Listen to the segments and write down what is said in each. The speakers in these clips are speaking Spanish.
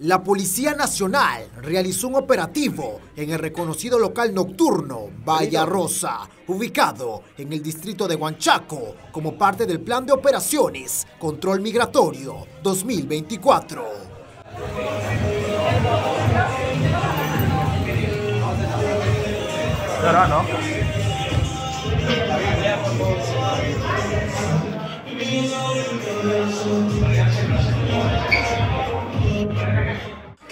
La Policía Nacional realizó un operativo en el reconocido local nocturno Valla Rosa, ubicado en el distrito de Huanchaco, como parte del Plan de Operaciones Control Migratorio 2024.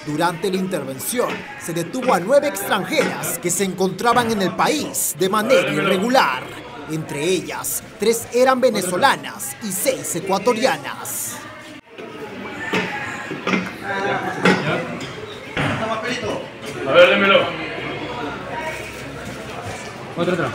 Durante la intervención se detuvo a nueve extranjeras que se encontraban en el país de manera irregular. Entre ellas, tres eran venezolanas y seis ecuatorianas. A ver, démelo. Otro, otro.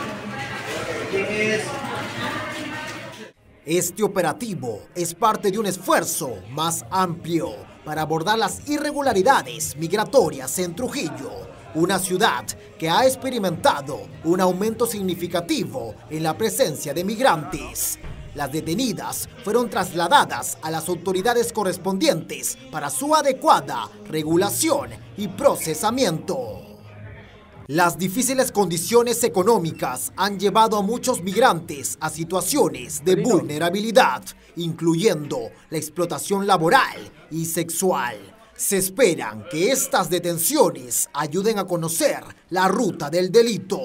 Este operativo es parte de un esfuerzo más amplio para abordar las irregularidades migratorias en Trujillo, una ciudad que ha experimentado un aumento significativo en la presencia de migrantes. Las detenidas fueron trasladadas a las autoridades correspondientes para su adecuada regulación y procesamiento. Las difíciles condiciones económicas han llevado a muchos migrantes a situaciones de vulnerabilidad, incluyendo la explotación laboral y sexual. Se esperan que estas detenciones ayuden a conocer la ruta del delito.